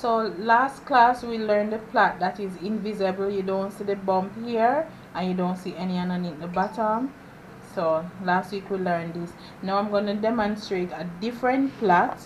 so last class we learned the plait that is invisible. You don't see the bump here and you don't see any underneath the bottom. So last week we learned this. Now i'm going to demonstrate a different plait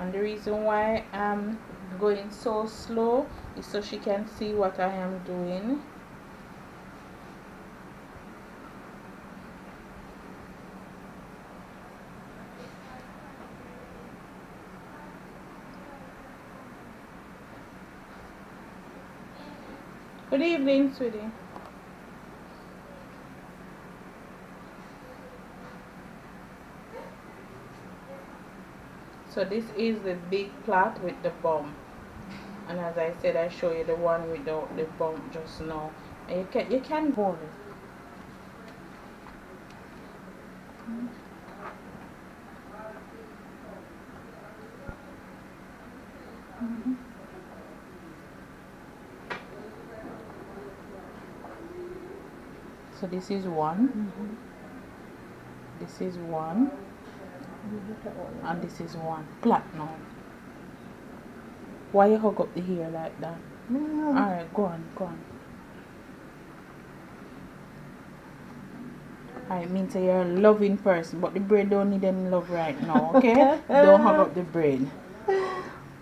and the reason why I'm going so slow is so she can see what I am doing Good evening, sweetie. So this is the big plait with the bump and as I said I show you the one without the bump just now. And you can you can hold it so this is one. Mm -hmm. this is one and this is one platinum. Why you hug up the hair like that? Mm. all right go on go on. I mean say you're a loving person but the brain don't need any love right now okay? Don't hug up the brain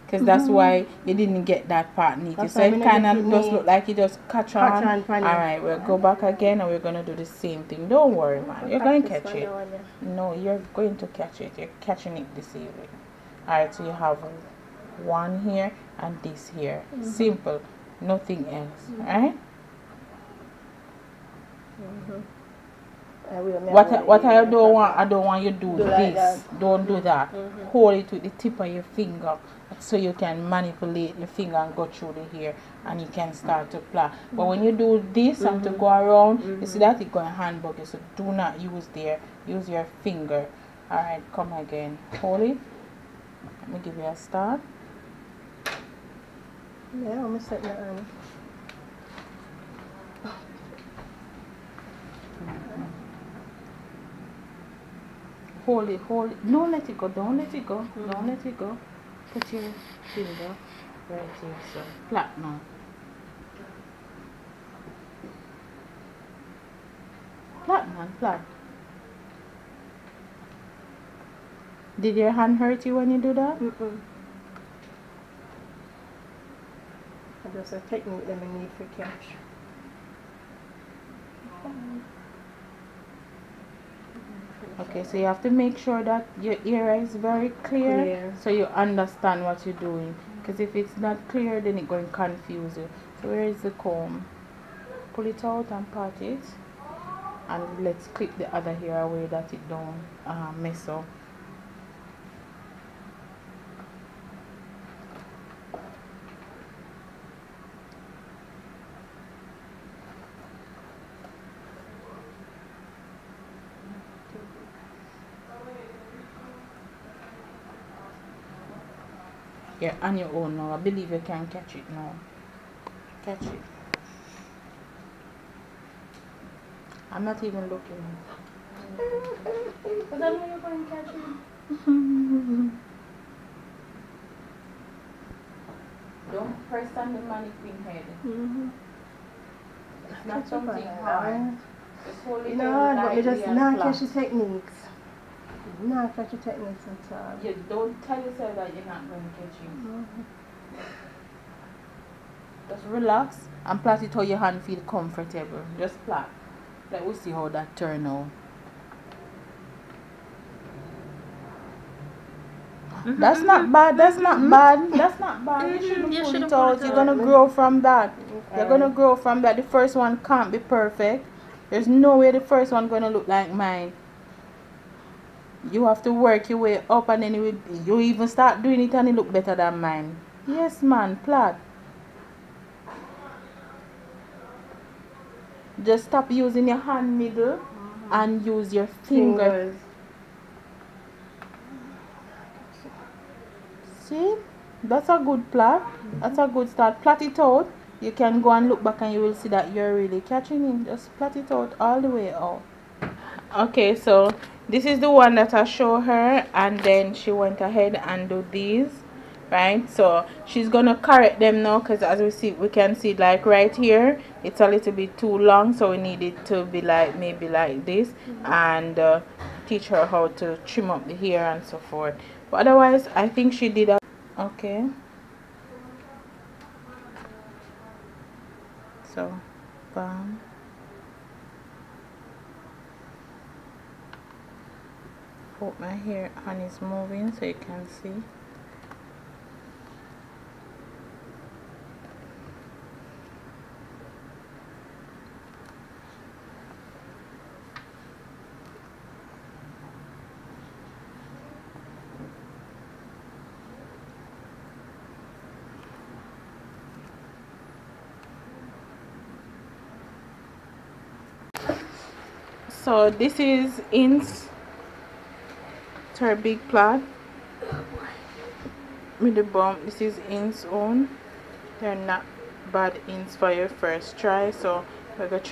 because that's mm -hmm. why you didn't get that part neat. So it kind of does look like you just catch on. Catch on All right, we'll go back again and we're going to do the same thing. Don't worry, man. You're going to catch it. No, you're going to catch it. You're catching it this evening. All right, so you have one here and this here. Mm -hmm. Simple. Nothing else. Mm -hmm. All right? Mm-hmm. What I, what I don't want, I don't want you to do, do this. Like don't do that. Mm-hmm. Hold it with the tip of your finger so you can manipulate the finger and go through the hair and you can start to plait. But when you do this and to go around, you see that it going hand bucket. So do not use there. Use your finger. Alright, come again. Hold it. Let me give you a start. Yeah, I'm gonna set my arm. Hold it, hold it. No, let it go. Don't let it go. Mm -hmm. Don't let it go. Put your finger right here. So flat now. Flat man, flat. Did your hand hurt you when you do that? Mm -mm. That's a technique that we need for catch. Okay, so you have to make sure that your ear is very clear, clear. so you understand what you're doing. Because if it's not clear, then it's going to confuse you. So where is the comb? Pull it out and part it. And let's clip the other hair away that it don't uh, mess up. Yeah, on your own now. I believe you can catch it now. Catch it. I'm not even looking. But I know you're going to catch it. Don't press on the mannequin head. Mm -hmm. It's not something hard. Just hold it No, you just not catch the techniques. Not catch your techniques at all. You don't tell yourself that you're not going to get him. Mm -hmm. Just relax and plait it how your hand feel comfortable. Just plait. Let we see how that turn out. -hmm. That's not bad. That's not mm-hmm. bad. That's not bad. You mm-hmm. shouldn't you pull it out. You're gonna grow from that. Okay. You're gonna grow from that. The first one can't be perfect. There's no way the first one gonna look like mine. You have to work your way up and then it will, you even start doing it and it look better than mine. Yes man, plait. Just stop using your hand middle mm -hmm. and use your fingers. fingers. See? That's a good plait. Mm -hmm. That's a good start. Plait it out you can go and look back and you will see that you're really catching in just plait it out all the way out okay so this is the one that I show her and then she went ahead and do these right? So she's gonna correct them now because as we see we can see like right here it's a little bit too long so we need it to be like maybe like this mm -hmm. and uh, teach her how to trim up the hair and so forth. But otherwise I think she did a okay. So bam hope my hair on it's moving so you can see. So this is ins her big plait with the bump this is ins own they're not bad ins for your first try so we're gonna